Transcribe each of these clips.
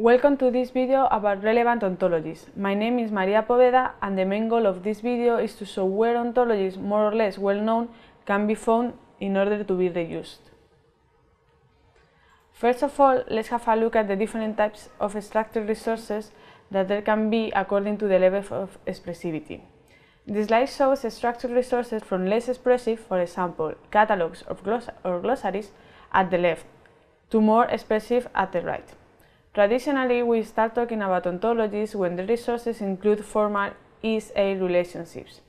Welcome to this video about relevant ontologies. My name is Maria Poveda and the main goal of this video is to show where ontologies more or less well known can be found in order to be reused. First of all, let's have a look at the different types of structured resources that there can be according to the level of expressivity. This slide shows structured resources from less expressive, for example, catalogs or, gloss or glossaries, at the left, to more expressive at the right. Traditionally, we start talking about ontologies when the resources include formal is-A relationships.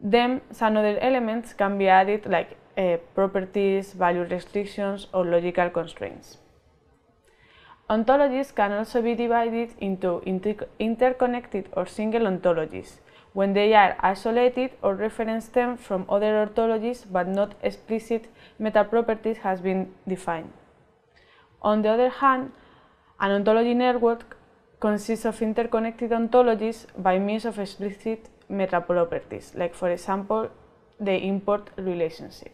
Then some other elements can be added like uh, properties, value restrictions, or logical constraints. Ontologies can also be divided into inter interconnected or single ontologies, when they are isolated or reference them from other ontologies but not explicit meta-properties has been defined. On the other hand, an ontology network consists of interconnected ontologies by means of explicit meta-properties, like for example, the import relationship.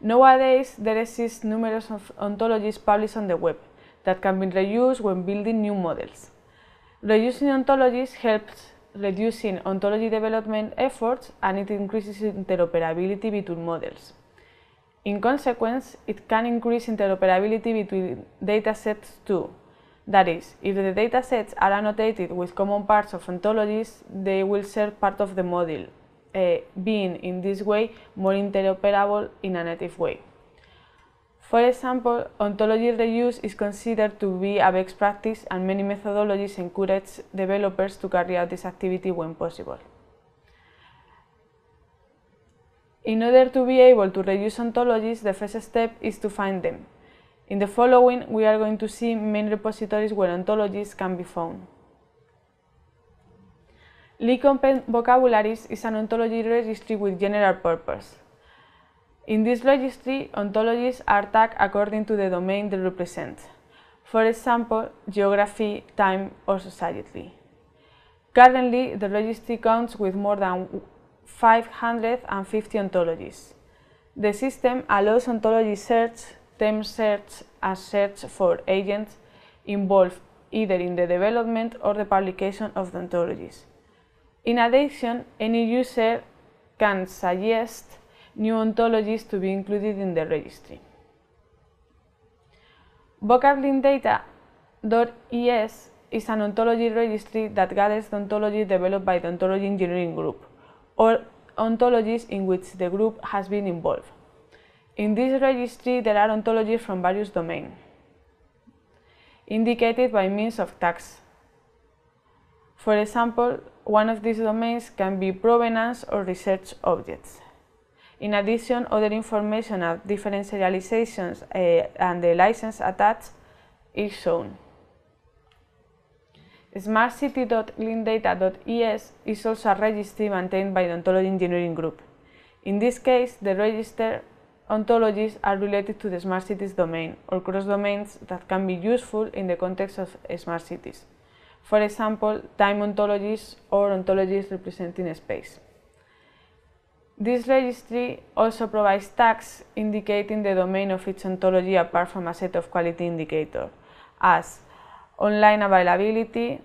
Nowadays, there exist numerous of ontologies published on the web that can be reused when building new models. Reusing ontologies helps reducing ontology development efforts and it increases interoperability between models. In consequence, it can increase interoperability between datasets too. That is, if the datasets are annotated with common parts of ontologies, they will share part of the model, uh, being in this way more interoperable in a native way. For example, ontology reuse is considered to be a best practice and many methodologies encourage developers to carry out this activity when possible. In order to be able to reuse ontologies, the first step is to find them. In the following, we are going to see main repositories where ontologies can be found. Lee Vocabularies is an ontology registry with general purpose. In this registry, ontologies are tagged according to the domain they represent. For example, geography, time, or society. Currently, the registry counts with more than 550 ontologies. The system allows ontology search, term search, and search for agents involved either in the development or the publication of the ontologies. In addition, any user can suggest new ontologies to be included in the registry. VocabLinkedData.es is an ontology registry that gathers the ontology developed by the Ontology Engineering Group or ontologies in which the group has been involved. In this registry, there are ontologies from various domains, indicated by means of tags. For example, one of these domains can be provenance or research objects. In addition, other information of different serializations uh, and the license attached is shown. SmartCity.linkeddata.es is also a registry maintained by the Ontology Engineering Group. In this case, the register ontologies are related to the smart cities domain or cross domains that can be useful in the context of smart cities. For example, time ontologies or ontologies representing space. This registry also provides tags indicating the domain of each ontology apart from a set of quality indicators, as online availability,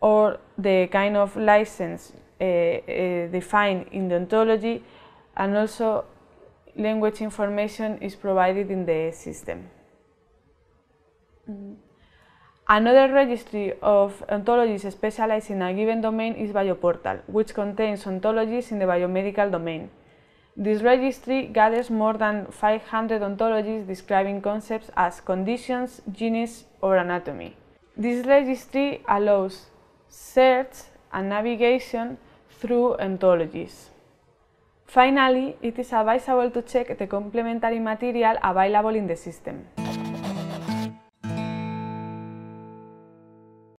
or the kind of license uh, uh, defined in the ontology, and also language information is provided in the system. Another registry of ontologies specialized in a given domain is Bioportal, which contains ontologies in the biomedical domain. This registry gathers more than 500 ontologies describing concepts as conditions, genes, or anatomy. This registry allows search and navigation through ontologies. Finally, it is advisable to check the complementary material available in the system.